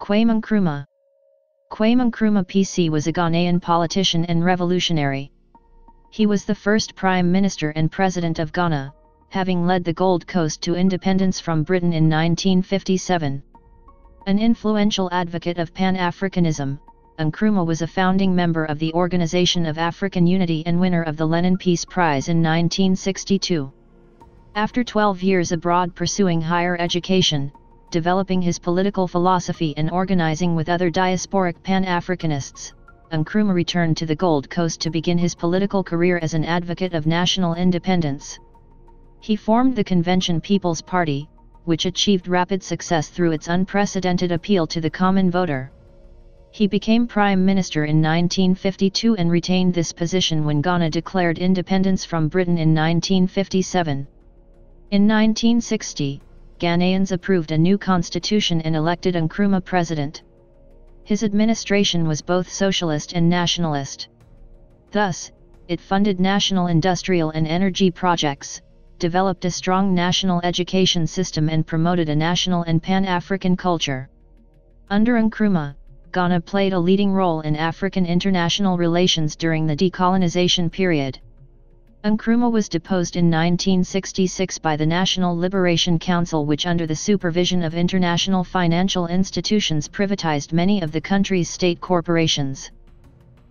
Kwame Nkrumah Kwame Nkrumah PC was a Ghanaian politician and revolutionary. He was the first Prime Minister and President of Ghana, having led the Gold Coast to independence from Britain in 1957. An influential advocate of Pan-Africanism, Nkrumah was a founding member of the Organization of African Unity and winner of the Lenin Peace Prize in 1962. After 12 years abroad pursuing higher education, developing his political philosophy and organizing with other diasporic Pan-Africanists, Nkrumah returned to the Gold Coast to begin his political career as an advocate of national independence. He formed the Convention People's Party, which achieved rapid success through its unprecedented appeal to the common voter. He became Prime Minister in 1952 and retained this position when Ghana declared independence from Britain in 1957. In 1960, Ghanaians approved a new constitution and elected Nkrumah president. His administration was both socialist and nationalist. Thus, it funded national industrial and energy projects, developed a strong national education system and promoted a national and pan-African culture. Under Nkrumah, Ghana played a leading role in African international relations during the decolonization period. Nkrumah was deposed in 1966 by the National Liberation Council which under the supervision of international financial institutions privatized many of the country's state corporations.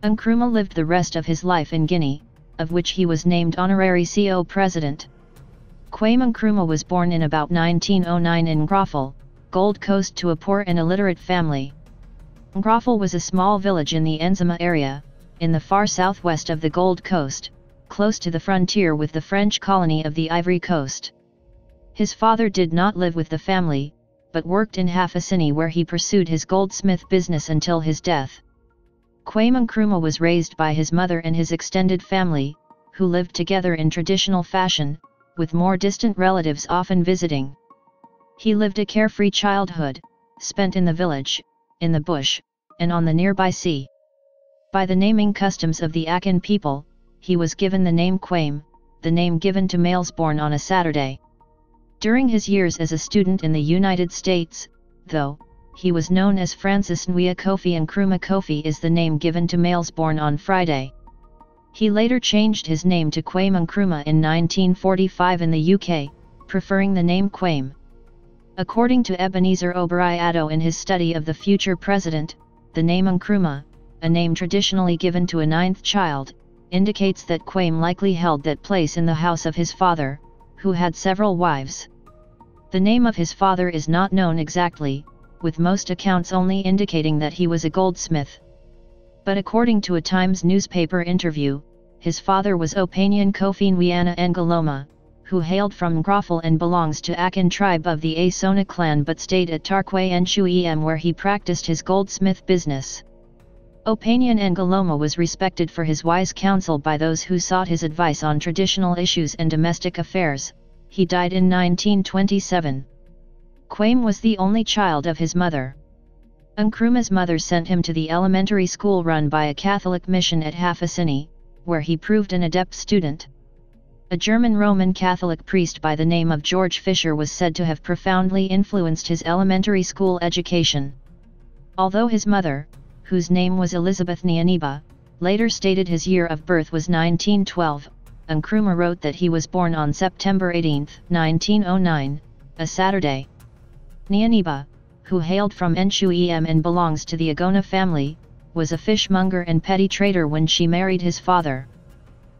Nkrumah lived the rest of his life in Guinea, of which he was named honorary CO president. Kwame Nkrumah was born in about 1909 in Nkroful, Gold Coast to a poor and illiterate family. Nkroful was a small village in the Nzima area, in the far southwest of the Gold Coast, close to the frontier with the French colony of the Ivory Coast. His father did not live with the family, but worked in Half Assini where he pursued his goldsmith business until his death. Kwame Nkrumah was raised by his mother and his extended family, who lived together in traditional fashion, with more distant relatives often visiting. He lived a carefree childhood, spent in the village, in the bush, and on the nearby sea. By the naming customs of the Akan people, he was given the name Kwame, the name given to males born on a Saturday. During his years as a student in the United States, though, he was known as Francis Nwia Kofi Nkrumah Kofi is the name given to males born on Friday. He later changed his name to Kwame Nkrumah in 1945 in the UK, preferring the name Kwame. According to Ebenezer Obiri Addo in his study of the future president, the name Nkrumah, a name traditionally given to a ninth child, indicates that Kwame likely held that place in the house of his father, who had several wives. The name of his father is not known exactly, with most accounts only indicating that he was a goldsmith. But according to a Times newspaper interview, his father was Opanyin Kofi Nwiana Ngolomah, who hailed from Nkroful and belongs to Akan tribe of the Asona clan but stayed at Tarkwa Nsuaem where he practiced his goldsmith business. Opanyin Ngolomah was respected for his wise counsel by those who sought his advice on traditional issues and domestic affairs, he died in 1927. Kwame was the only child of his mother. Nkrumah's mother sent him to the elementary school run by a Catholic mission at Half Assini, where he proved an adept student. A German Roman Catholic priest by the name of George Fisher was said to have profoundly influenced his elementary school education. Although his mother, whose name was Elizabeth Nyaniba, later stated his year of birth was 1912, Nkrumah wrote that he was born on September 18, 1909, a Saturday. Nyaniba, who hailed from Nsuaem and belongs to the Agona family, was a fishmonger and petty trader when she married his father.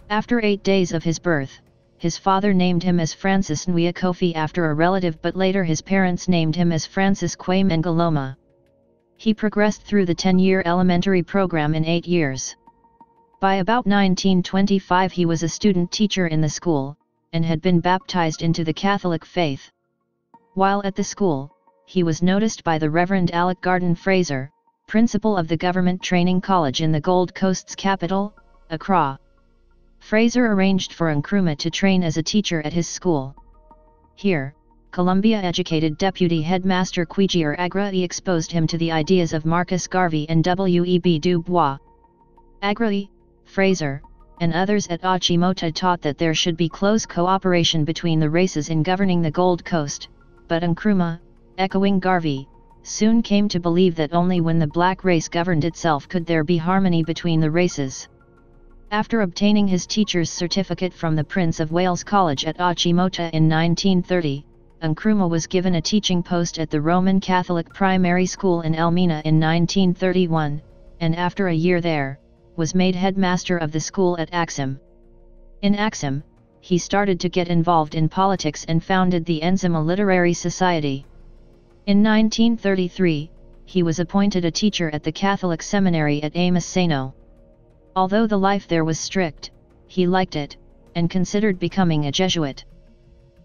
After eight days of his birth, his father named him as Francis Nwia Kofi after a relative but later his parents named him as Francis Kwame Ngolomah. He progressed through the 10-year elementary program in eight years. By about 1925 he was a student teacher in the school, and had been baptized into the Catholic faith. While at the school, he was noticed by the Reverend Alec Garden Fraser, principal of the Government Training College in the Gold Coast's capital, Accra. Fraser arranged for Nkrumah to train as a teacher at his school. Here, Columbia-educated deputy headmaster Kwegyir Aggrey exposed him to the ideas of Marcus Garvey and W.E.B. Du Bois. Agrahi, Fraser, and others at Achimota taught that there should be close cooperation between the races in governing the Gold Coast, but Nkrumah, echoing Garvey, soon came to believe that only when the black race governed itself could there be harmony between the races. After obtaining his teacher's certificate from the Prince of Wales College at Achimota in 1930, Nkrumah was given a teaching post at the Roman Catholic Primary School in Elmina in 1931, and after a year there, was made headmaster of the school at Axim. In Axim, he started to get involved in politics and founded the Nzima Literary Society. In 1933, he was appointed a teacher at the Catholic Seminary at Amissano. Although the life there was strict, he liked it, and considered becoming a Jesuit.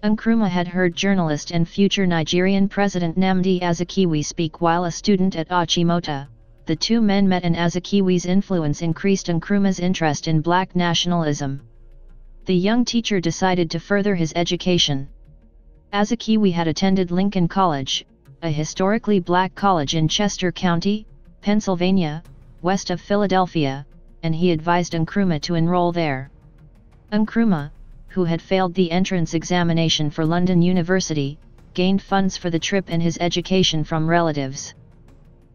Nkrumah had heard journalist and future Nigerian President Nnamdi Azikiwe speak while a student at Achimota. The two men met and Azikiwe's influence increased Nkrumah's interest in black nationalism. The young teacher decided to further his education. Azikiwe had attended Lincoln College, a historically black college in Chester County, Pennsylvania, west of Philadelphia, and he advised Nkrumah to enroll there. Nkrumah, who had failed the entrance examination for London University, gained funds for the trip and his education from relatives.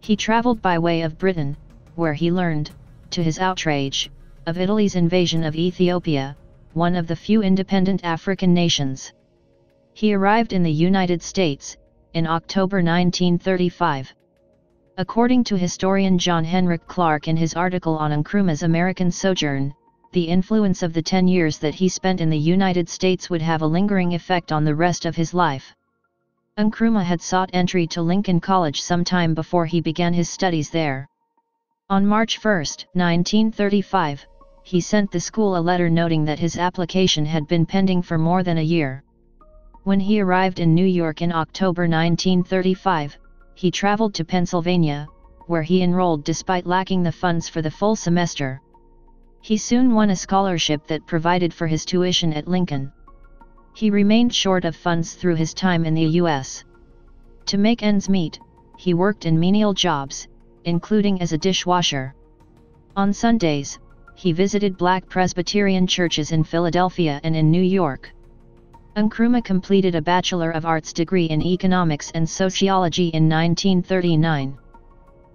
He travelled by way of Britain, where he learned, to his outrage, of Italy's invasion of Ethiopia, one of the few independent African nations. He arrived in the United States, in October 1935. According to historian John Henrik Clarke in his article on Nkrumah's American sojourn, the influence of the 10 years that he spent in the United States would have a lingering effect on the rest of his life. Nkrumah had sought entry to Lincoln College some time before he began his studies there. On March 1, 1935, he sent the school a letter noting that his application had been pending for more than a year. When he arrived in New York in October 1935, he traveled to Pennsylvania, where he enrolled despite lacking the funds for the full semester. He soon won a scholarship that provided for his tuition at Lincoln. He remained short of funds through his time in the U.S. To make ends meet, he worked in menial jobs, including as a dishwasher. On Sundays, he visited black Presbyterian churches in Philadelphia and in New York. Nkrumah completed a Bachelor of Arts degree in Economics and Sociology in 1939.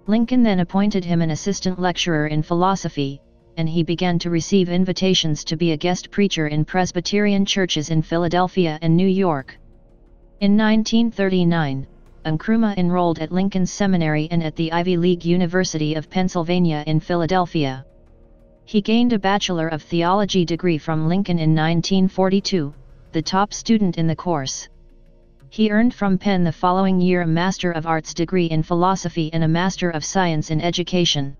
Lincoln then appointed him an assistant lecturer in philosophy, and he began to receive invitations to be a guest preacher in Presbyterian churches in Philadelphia and New York. In 1939, Nkrumah enrolled at Lincoln Seminary and at the Ivy League University of Pennsylvania in Philadelphia. He gained a Bachelor of Theology degree from Lincoln in 1942, the top student in the course. He earned from Penn the following year a Master of Arts degree in Philosophy and a Master of Science in Education.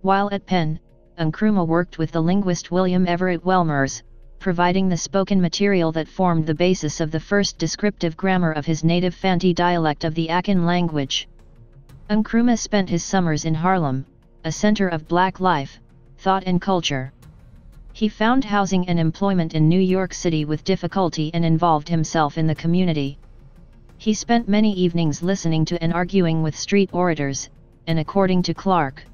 While at Penn, Nkrumah worked with the linguist William Everett Welmers, providing the spoken material that formed the basis of the first descriptive grammar of his native Fanti dialect of the Akan language. Nkrumah spent his summers in Harlem, a center of black life, thought and culture. He found housing and employment in New York City with difficulty and involved himself in the community. He spent many evenings listening to and arguing with street orators, and according to Clarke,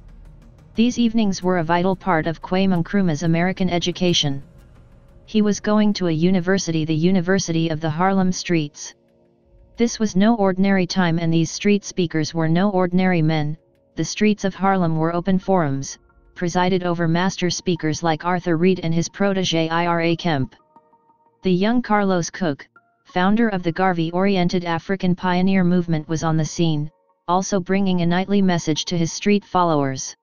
these evenings were a vital part of Kwame Nkrumah's American education. He was going to a university the University of the Harlem Streets. This was no ordinary time and these street speakers were no ordinary men, the streets of Harlem were open forums, presided over master speakers like Arthur Reed and his protege Ira Kemp. The young Carlos Cook, founder of the Garvey-oriented African pioneer movement was on the scene, also bringing a nightly message to his street followers.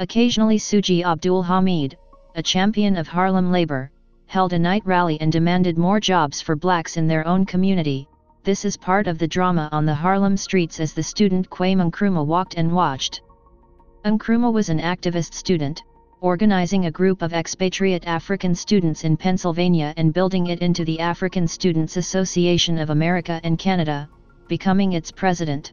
Occasionally Sufi Abdul Hamid, a champion of Harlem labor, held a night rally and demanded more jobs for blacks in their own community. This is part of the drama on the Harlem streets as the student Kwame Nkrumah walked and watched. Nkrumah was an activist student, organizing a group of expatriate African students in Pennsylvania and building it into the African Students Association of America and Canada, becoming its president.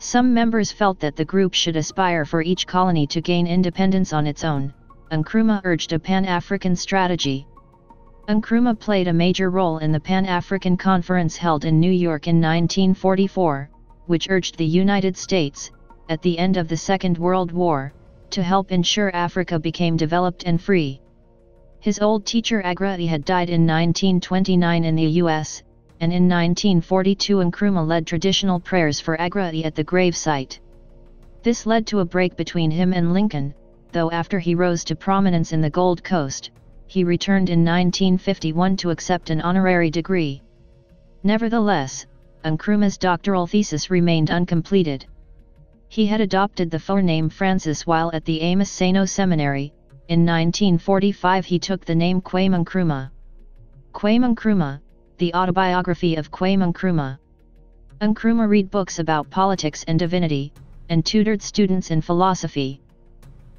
Some members felt that the group should aspire for each colony to gain independence on its own, Nkrumah urged a Pan-African strategy. Nkrumah played a major role in the Pan-African Conference held in New York in 1944, which urged the United States, at the end of the Second World War, to help ensure Africa became developed and free. His old teacher Aggrey had died in 1929 in the US, and in 1942 Nkrumah led traditional prayers for Aggrey at the grave site. This led to a break between him and Lincoln, though after he rose to prominence in the Gold Coast, he returned in 1951 to accept an honorary degree. Nevertheless, Nkrumah's doctoral thesis remained uncompleted. He had adopted the forename Francis while at the Amissano Seminary, in 1945 he took the name Kwame Nkrumah. Kwame Nkrumah, the autobiography of Kwame Nkrumah. Nkrumah read books about politics and divinity, and tutored students in philosophy.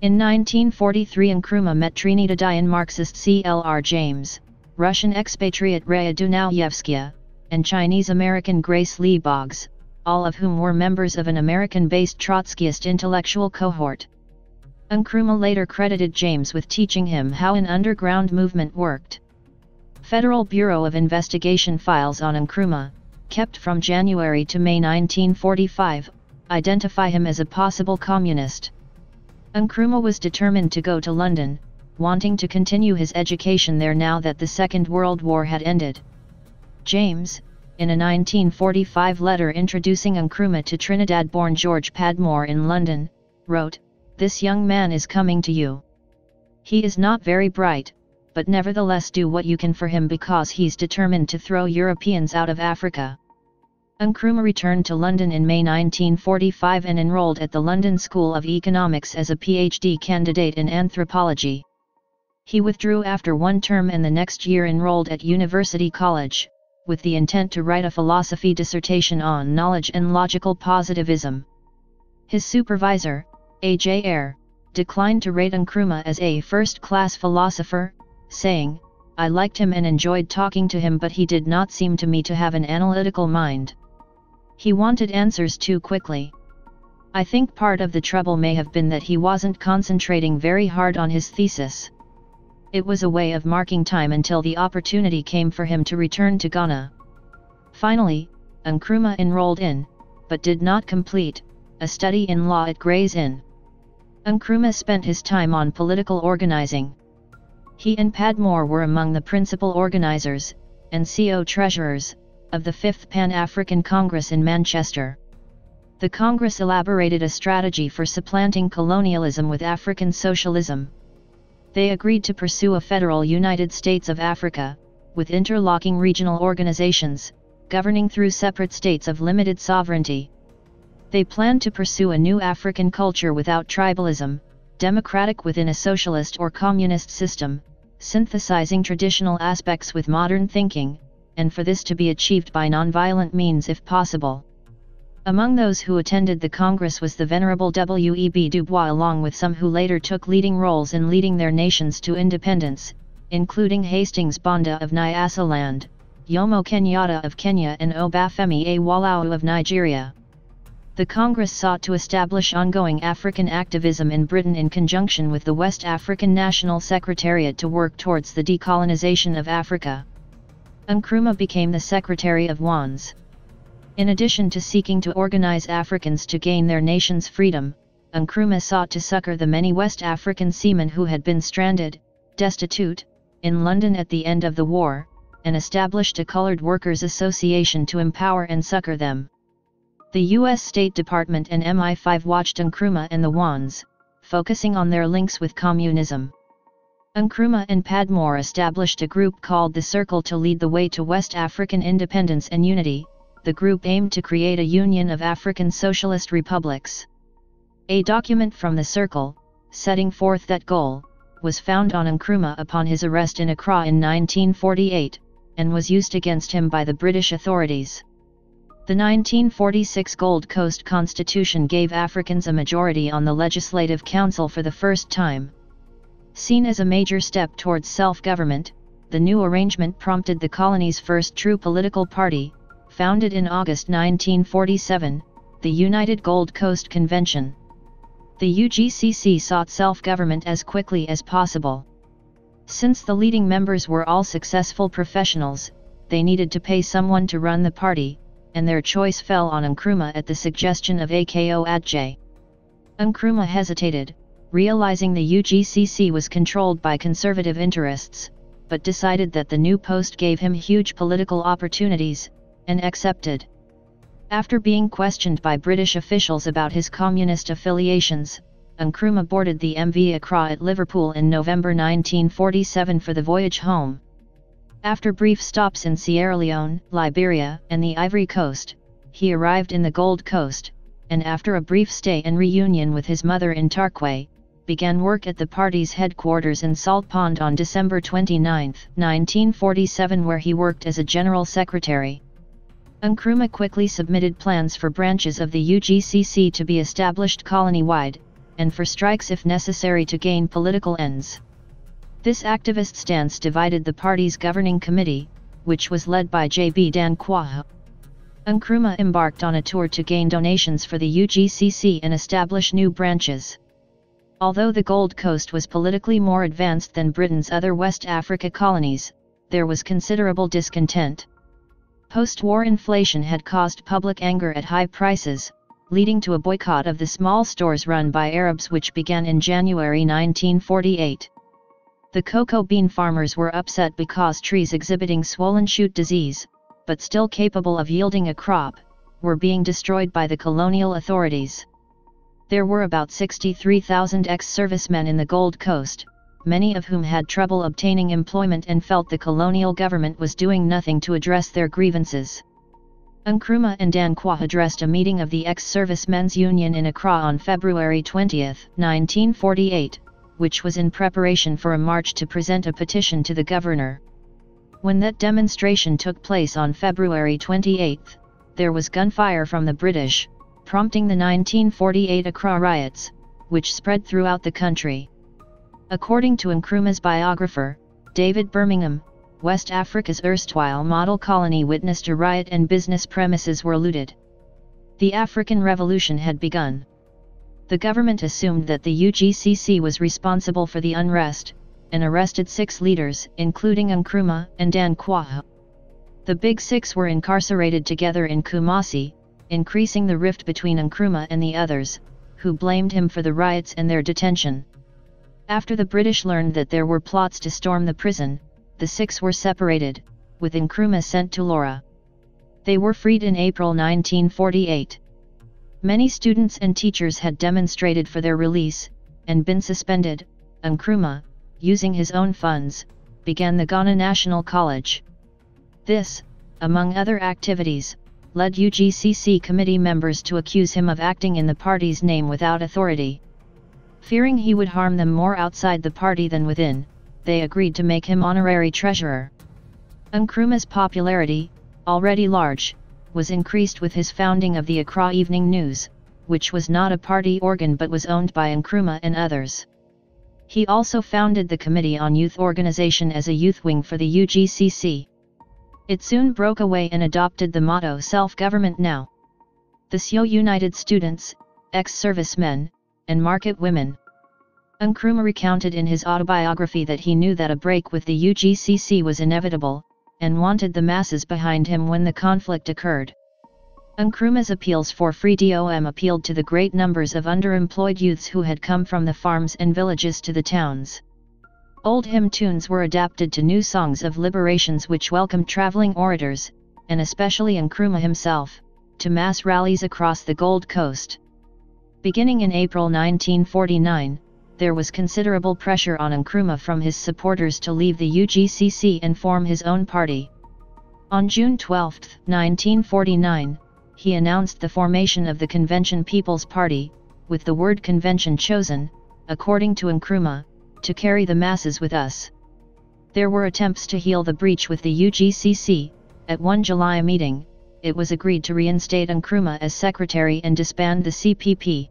In 1943 Nkrumah met Trinidadian Marxist C.L.R. James, Russian expatriate Raya Dunayevskaya, and Chinese-American Grace Lee Boggs, all of whom were members of an American-based Trotskyist intellectual cohort. Nkrumah later credited James with teaching him how an underground movement worked. Federal Bureau of Investigation files on Nkrumah, kept from January to May 1945, identify him as a possible communist. Nkrumah was determined to go to London, wanting to continue his education there now that the Second World War had ended. James, in a 1945 letter introducing Nkrumah to Trinidad-born George Padmore in London, wrote, this young man is coming to you. He is not very bright, but nevertheless do what you can for him because he's determined to throw Europeans out of Africa. Nkrumah returned to London in May 1945 and enrolled at the London School of Economics as a PhD candidate in anthropology. He withdrew after one term and the next year enrolled at University College, with the intent to write a philosophy dissertation on knowledge and logical positivism. His supervisor, a.J. Ayer, declined to rate Nkrumah as a first-class philosopher, saying, I liked him and enjoyed talking to him but he did not seem to me to have an analytical mind. He wanted answers too quickly. I think part of the trouble may have been that he wasn't concentrating very hard on his thesis. It was a way of marking time until the opportunity came for him to return to Ghana. Finally, Nkrumah enrolled in, but did not complete, a study in law at Gray's Inn. Nkrumah spent his time on political organizing. He and Padmore were among the principal organizers, and CO treasurers, of the Fifth Pan-African Congress in Manchester. The Congress elaborated a strategy for supplanting colonialism with African socialism. They agreed to pursue a federal United States of Africa, with interlocking regional organizations, governing through separate states of limited sovereignty. They planned to pursue a new African culture without tribalism, democratic within a socialist or communist system, synthesizing traditional aspects with modern thinking, and for this to be achieved by nonviolent means if possible. Among those who attended the Congress was the Venerable W.E.B. Du Bois along with some who later took leading roles in leading their nations to independence, including Hastings Banda of Nyasaland, Jomo Kenyatta of Kenya and Obafemi Awolowo of Nigeria the Congress sought to establish ongoing African activism in Britain in conjunction with the West African National Secretariat to work towards the decolonization of Africa. Nkrumah became the Secretary of WANS. In addition to seeking to organize Africans to gain their nation's freedom, Nkrumah sought to succor the many West African seamen who had been stranded, destitute, in London at the end of the war, and established a Colored Workers Association to empower and succor them. The U.S. State Department and MI5 watched Nkrumah and the WANS, focusing on their links with communism. Nkrumah and Padmore established a group called the Circle to lead the way to West African independence and unity. The group aimed to create a union of African socialist republics. A document from the Circle, setting forth that goal, was found on Nkrumah upon his arrest in Accra in 1948, and was used against him by the British authorities. The 1946 Gold Coast Constitution gave Africans a majority on the Legislative Council for the first time. Seen as a major step towards self-government, the new arrangement prompted the colony's first true political party, founded in August 1947, the United Gold Coast Convention. The UGCC sought self-government as quickly as possible. Since the leading members were all successful professionals, they needed to pay someone to run the party, and their choice fell on Nkrumah at the suggestion of Ako Adjei. Nkrumah hesitated, realizing the UGCC was controlled by conservative interests, but decided that the new post gave him huge political opportunities, and accepted. After being questioned by British officials about his communist affiliations, Nkrumah boarded the MV Accra at Liverpool in November 1947 for the voyage home. After brief stops in Sierra Leone, Liberia, and the Ivory Coast, he arrived in the Gold Coast, and after a brief stay and reunion with his mother in Tarkwa, began work at the party's headquarters in Salt Pond on December 29, 1947 where he worked as a general secretary. Nkrumah quickly submitted plans for branches of the UGCC to be established colony-wide, and for strikes if necessary to gain political ends. This activist stance divided the party's governing committee, which was led by J.B. Dan Danquah. Nkrumah embarked on a tour to gain donations for the UGCC and establish new branches. Although the Gold Coast was politically more advanced than Britain's other West Africa colonies, there was considerable discontent. Post-war inflation had caused public anger at high prices, leading to a boycott of the small stores run by Arabs which began in January 1948. The cocoa bean farmers were upset because trees exhibiting swollen shoot disease, but still capable of yielding a crop, were being destroyed by the colonial authorities. There were about 63,000 ex-servicemen in the Gold Coast, many of whom had trouble obtaining employment and felt the colonial government was doing nothing to address their grievances. Nkrumah and Danquah addressed a meeting of the ex-servicemen's union in Accra on February 20, 1948, which was in preparation for a march to present a petition to the governor. When that demonstration took place on February 28, there was gunfire from the British, prompting the 1948 Accra riots, which spread throughout the country. According to Nkrumah's biographer, David Birmingham, West Africa's erstwhile model colony witnessed a riot and business premises were looted. The African Revolution had begun the government assumed that the UGCC was responsible for the unrest, and arrested six leaders, including Nkrumah and Dan Danquah. The Big Six were incarcerated together in Kumasi, increasing the rift between Nkrumah and the others, who blamed him for the riots and their detention. After the British learned that there were plots to storm the prison, the six were separated, with Nkrumah sent to Lawra. They were freed in April 1948. Many students and teachers had demonstrated for their release, and been suspended. Nkrumah, using his own funds, began the Ghana National College. This, among other activities, led UGCC committee members to accuse him of acting in the party's name without authority. Fearing he would harm them more outside the party than within, they agreed to make him honorary treasurer. Nkrumah's popularity, already large, was increased with his founding of the Accra Evening News, which was not a party organ but was owned by Nkrumah and others. He also founded the Committee on Youth Organization as a youth wing for the UGCC. It soon broke away and adopted the motto Self-Government Now. The CYO united students, ex-servicemen, and market women. Nkrumah recounted in his autobiography that he knew that a break with the UGCC was inevitable, and wanted the masses behind him when the conflict occurred. Nkrumah's appeals for free DOM appealed to the great numbers of underemployed youths who had come from the farms and villages to the towns. Old hymn tunes were adapted to new songs of liberations which welcomed traveling orators, and especially Nkrumah himself, to mass rallies across the Gold Coast. Beginning in April 1949, there was considerable pressure on Nkrumah from his supporters to leave the UGCC and form his own party. On June 12, 1949, he announced the formation of the Convention People's Party, with the word convention chosen, according to Nkrumah, to carry the masses with us. There were attempts to heal the breach with the UGCC, at one July meeting, it was agreed to reinstate Nkrumah as secretary and disband the CPP.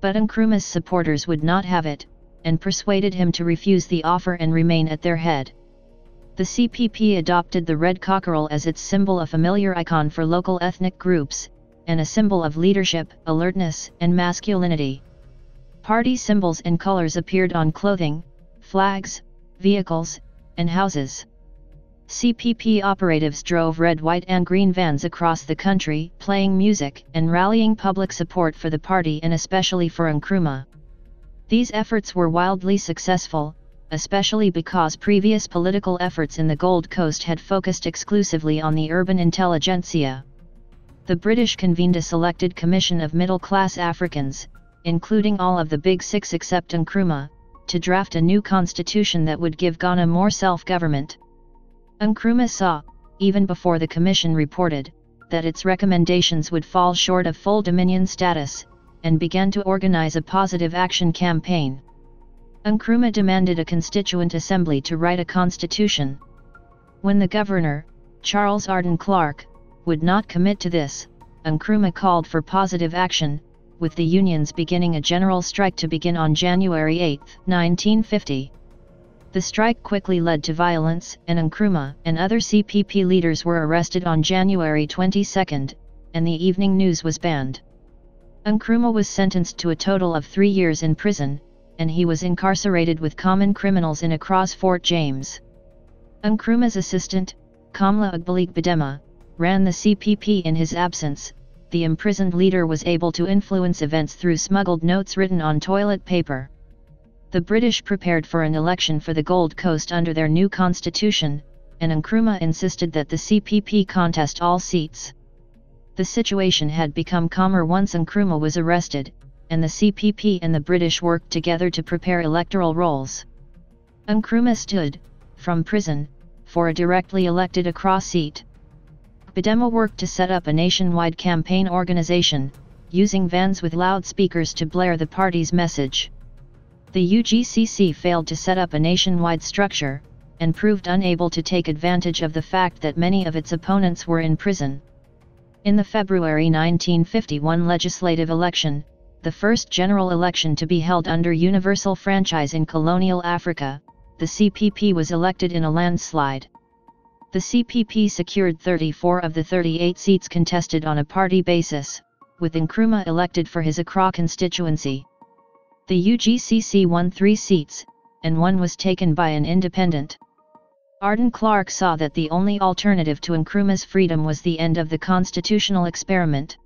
But Nkrumah's supporters would not have it, and persuaded him to refuse the offer and remain at their head. The CPP adopted the red cockerel as its symbol a familiar icon for local ethnic groups, and a symbol of leadership, alertness, and masculinity. Party symbols and colors appeared on clothing, flags, vehicles, and houses. CPP operatives drove red, white and green vans across the country, playing music and rallying public support for the party and especially for Nkrumah. These efforts were wildly successful, especially because previous political efforts in the Gold Coast had focused exclusively on the urban intelligentsia. The British convened a selected commission of middle-class Africans, including all of the Big Six except Nkrumah, to draft a new constitution that would give Ghana more self-government. Nkrumah saw, even before the commission reported, that its recommendations would fall short of full dominion status, and began to organize a positive action campaign. Nkrumah demanded a constituent assembly to write a constitution. When the governor, Charles Arden Clarke, would not commit to this, Nkrumah called for positive action, with the unions beginning a general strike to begin on January 8, 1950. The strike quickly led to violence, and Nkrumah and other CPP leaders were arrested on January 22, and the evening news was banned. Nkrumah was sentenced to a total of three years in prison, and he was incarcerated with common criminals in Accra's Fort James. Nkrumah's assistant, Komla Agbeli Gbedemah, ran the CPP in his absence, the imprisoned leader was able to influence events through smuggled notes written on toilet paper. The British prepared for an election for the Gold Coast under their new constitution, and Nkrumah insisted that the CPP contest all seats. The situation had become calmer once Nkrumah was arrested, and the CPP and the British worked together to prepare electoral rolls. Nkrumah stood, from prison, for a directly elected Accra seat. Gbedemah worked to set up a nationwide campaign organization, using vans with loudspeakers to blare the party's message. The UGCC failed to set up a nationwide structure, and proved unable to take advantage of the fact that many of its opponents were in prison. In the February 1951 legislative election, the first general election to be held under universal franchise in colonial Africa, the CPP was elected in a landslide. The CPP secured 34 of the 38 seats contested on a party basis, with Nkrumah elected for his Accra constituency. The UGCC won three seats, and one was taken by an independent. Arden Clarke saw that the only alternative to Nkrumah's freedom was the end of the constitutional experiment.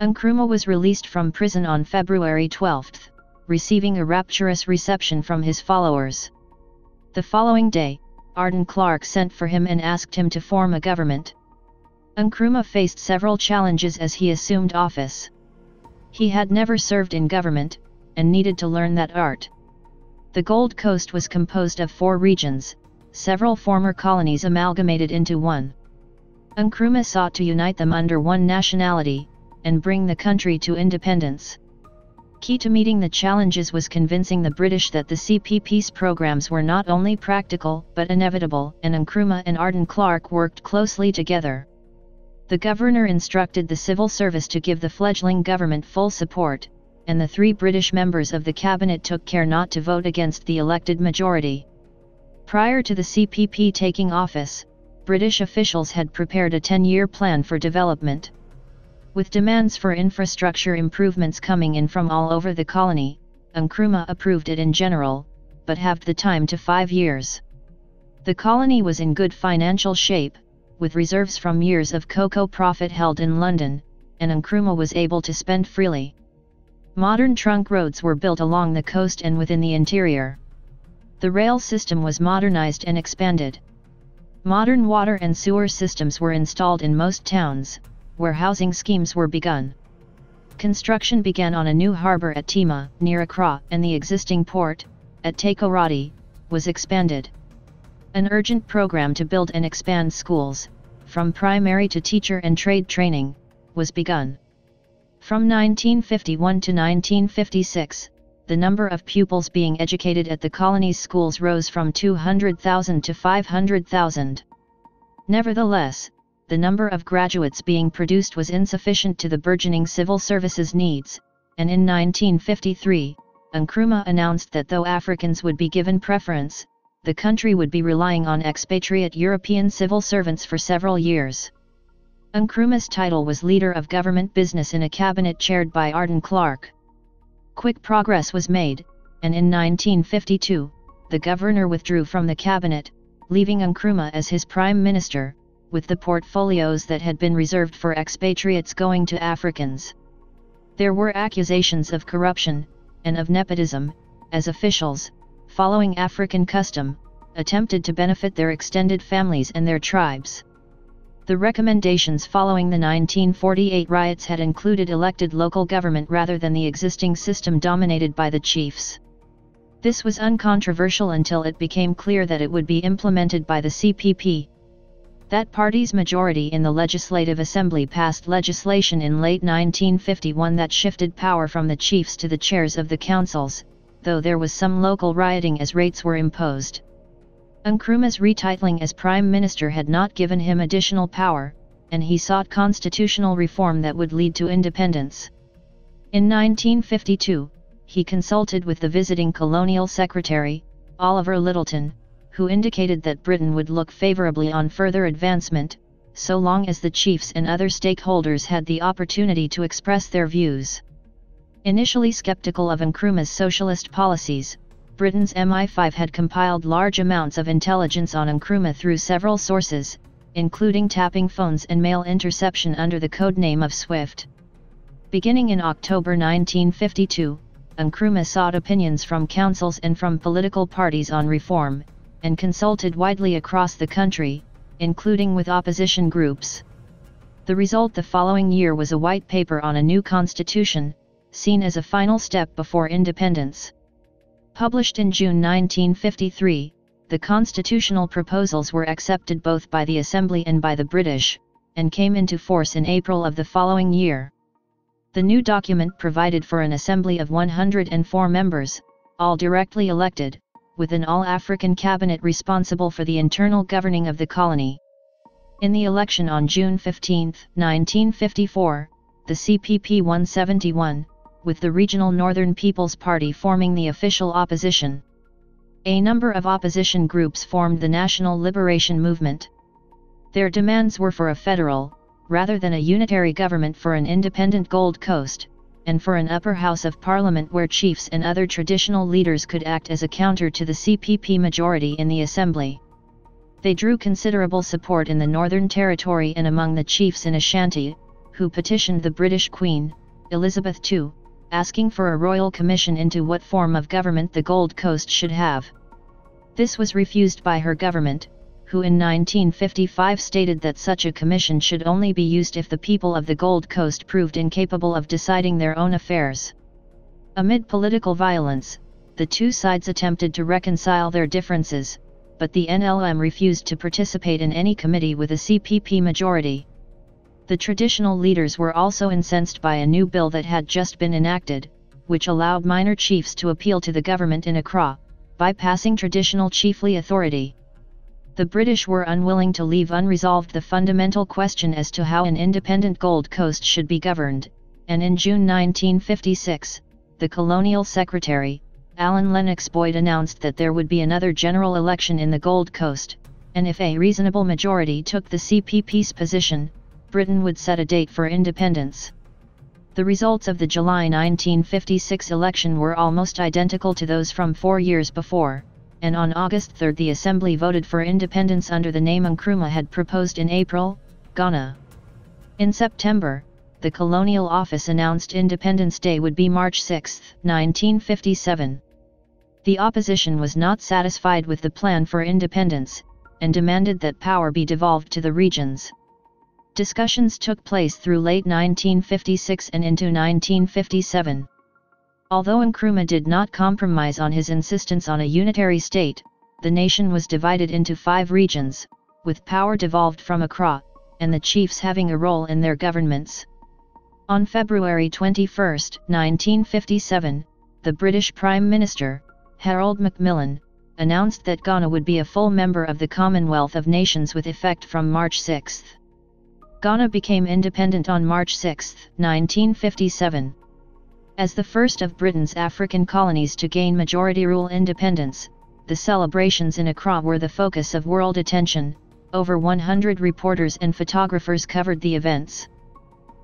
Nkrumah was released from prison on February 12, receiving a rapturous reception from his followers. The following day, Arden Clarke sent for him and asked him to form a government. Nkrumah faced several challenges as he assumed office. He had never served in government, and needed to learn that art. The Gold Coast was composed of four regions, several former colonies amalgamated into one. Nkrumah sought to unite them under one nationality, and bring the country to independence. Key to meeting the challenges was convincing the British that the CPP's programs were not only practical but inevitable, and Nkrumah and Arden Clarke worked closely together. The governor instructed the civil service to give the fledgling government full support, and the three British members of the cabinet took care not to vote against the elected majority. Prior to the CPP taking office, British officials had prepared a 10-year plan for development. With demands for infrastructure improvements coming in from all over the colony, Nkrumah approved it in general, but halved the time to five years. The colony was in good financial shape, with reserves from years of cocoa profit held in London, and Nkrumah was able to spend freely. Modern trunk roads were built along the coast and within the interior. The rail system was modernized and expanded. Modern water and sewer systems were installed in most towns, where housing schemes were begun. Construction began on a new harbour at Tema, near Accra, and the existing port, at Takoradi, was expanded. An urgent program to build and expand schools, from primary to teacher and trade training, was begun. From 1951 to 1956, the number of pupils being educated at the colony's schools rose from 200,000 to 500,000. Nevertheless, the number of graduates being produced was insufficient to the burgeoning civil services needs, and in 1953, Nkrumah announced that though Africans would be given preference, the country would be relying on expatriate European civil servants for several years. Nkrumah's title was Leader of Government Business in a cabinet chaired by Arden Clarke. Quick progress was made, and in 1952, the governor withdrew from the cabinet, leaving Nkrumah as his prime minister, with the portfolios that had been reserved for expatriates going to Africans. There were accusations of corruption, and of nepotism, as officials, following African custom, attempted to benefit their extended families and their tribes. The recommendations following the 1948 riots had included elected local government rather than the existing system dominated by the chiefs. This was uncontroversial until it became clear that it would be implemented by the CPP. That party's majority in the Legislative Assembly passed legislation in late 1951 that shifted power from the chiefs to the chairs of the councils, though there was some local rioting as rates were imposed. Nkrumah's retitling as Prime Minister had not given him additional power, and he sought constitutional reform that would lead to independence. In 1952, he consulted with the visiting colonial secretary, Oliver Lyttelton, who indicated that Britain would look favourably on further advancement, so long as the chiefs and other stakeholders had the opportunity to express their views. Initially skeptical of Nkrumah's socialist policies, Britain's MI5 had compiled large amounts of intelligence on Nkrumah through several sources, including tapping phones and mail interception under the code name of Swift. Beginning in October 1952, Nkrumah sought opinions from councils and from political parties on reform, and consulted widely across the country, including with opposition groups. The result the following year was a white paper on a new constitution, seen as a final step before independence. Published in June 1953, the constitutional proposals were accepted both by the Assembly and by the British, and came into force in April of the following year. The new document provided for an assembly of 104 members, all directly elected, with an all-African cabinet responsible for the internal governing of the colony. In the election on June 15, 1954, the CPP won 71, with the regional Northern People's Party forming the official opposition. A number of opposition groups formed the National Liberation Movement. Their demands were for a federal, rather than a unitary government for an independent Gold Coast, and for an upper house of parliament where chiefs and other traditional leaders could act as a counter to the CPP majority in the assembly. They drew considerable support in the Northern Territory and among the chiefs in Ashanti, who petitioned the British Queen, Elizabeth II, asking for a royal commission into what form of government the Gold Coast should have. This was refused by her government, who in 1955 stated that such a commission should only be used if the people of the Gold Coast proved incapable of deciding their own affairs. Amid political violence, the two sides attempted to reconcile their differences, but the NLM refused to participate in any committee with a CPP majority. The traditional leaders were also incensed by a new bill that had just been enacted, which allowed minor chiefs to appeal to the government in Accra, bypassing traditional chiefly authority. The British were unwilling to leave unresolved the fundamental question as to how an independent Gold Coast should be governed, and in June 1956, the colonial secretary, Alan Lennox Boyd announced that there would be another general election in the Gold Coast, and if a reasonable majority took the CPP's position, Britain would set a date for independence. The results of the July 1956 election were almost identical to those from four years before, and on August 3 the Assembly voted for independence under the name Nkrumah had proposed in April, Ghana. In September, the Colonial Office announced Independence Day would be March 6, 1957. The opposition was not satisfied with the plan for independence, and demanded that power be devolved to the regions. Discussions took place through late 1956 and into 1957. Although Nkrumah did not compromise on his insistence on a unitary state, the nation was divided into five regions, with power devolved from Accra, and the chiefs having a role in their governments. On February 21, 1957, the British Prime Minister, Harold Macmillan, announced that Ghana would be a full member of the Commonwealth of Nations with effect from March 6. Ghana became independent on March 6, 1957. As the first of Britain's African colonies to gain majority rule independence, the celebrations in Accra were the focus of world attention, over 100 reporters and photographers covered the events.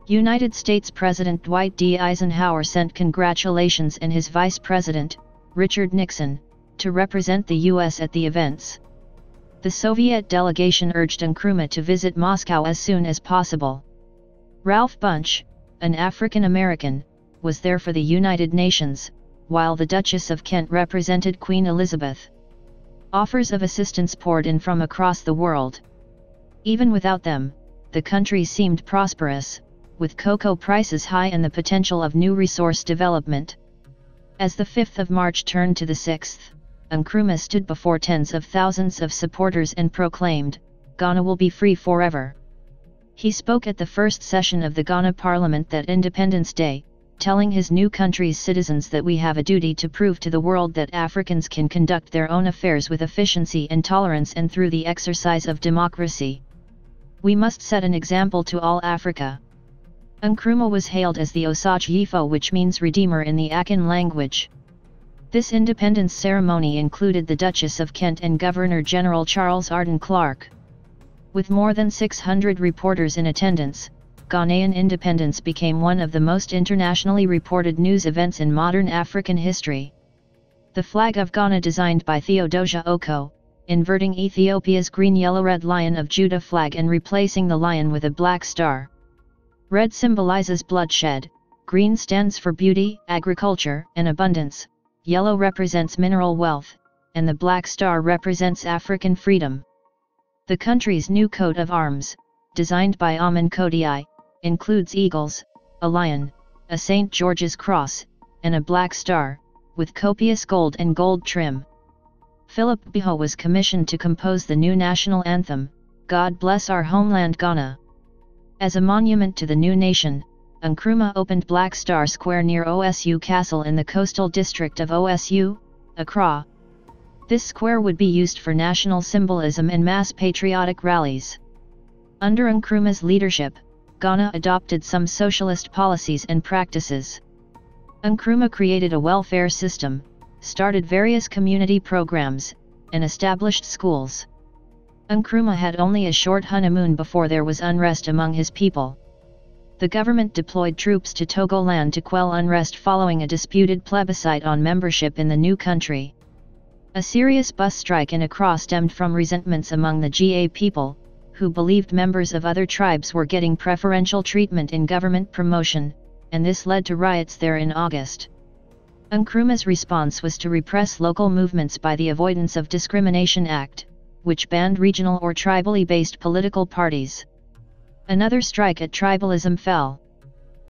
United States President Dwight D. Eisenhower sent congratulations and his Vice President, Richard Nixon, to represent the U.S. at the events the Soviet delegation urged Nkrumah to visit Moscow as soon as possible. Ralph Bunche, an African American, was there for the United Nations, while the Duchess of Kent represented Queen Elizabeth. Offers of assistance poured in from across the world. Even without them, the country seemed prosperous, with cocoa prices high and the potential of new resource development. As the 5th of March turned to the 6th, Nkrumah stood before tens of thousands of supporters and proclaimed, Ghana will be free forever. He spoke at the first session of the Ghana Parliament that Independence Day, telling his new country's citizens that we have a duty to prove to the world that Africans can conduct their own affairs with efficiency and tolerance and through the exercise of democracy. We must set an example to all Africa. Nkrumah was hailed as the Osagyefo which means Redeemer in the Akan language. This independence ceremony included the Duchess of Kent and Governor-General Charles Arden Clarke. With more than 600 reporters in attendance, Ghanaian independence became one of the most internationally reported news events in modern African history. The flag of Ghana designed by Theodosia Okoh, inverting Ethiopia's green-yellow-red lion of Judah flag and replacing the lion with a black star. Red symbolizes bloodshed, green stands for beauty, agriculture, and abundance, yellow represents mineral wealth, and the black star represents African freedom. The country's new coat of arms, designed by Amon Kotei, includes eagles, a lion, a St. George's cross, and a black star, with copious gold and gold trim. Philip Gbeho was commissioned to compose the new national anthem, God Bless Our Homeland Ghana. As a monument to the new nation, Nkrumah opened Black Star Square near OSU Castle in the coastal district of OSU, Accra. This square would be used for national symbolism and mass patriotic rallies. Under Nkrumah's leadership, Ghana adopted some socialist policies and practices. Nkrumah created a welfare system, started various community programs, and established schools. Nkrumah had only a short honeymoon before there was unrest among his people. The government deployed troops to Togoland to quell unrest following a disputed plebiscite on membership in the new country. A serious bus strike in Accra stemmed from resentments among the GA people, who believed members of other tribes were getting preferential treatment in government promotion, and this led to riots there in August. Nkrumah's response was to repress local movements by the Avoidance of Discrimination Act, which banned regional or tribally based political parties. Another strike at tribalism fell.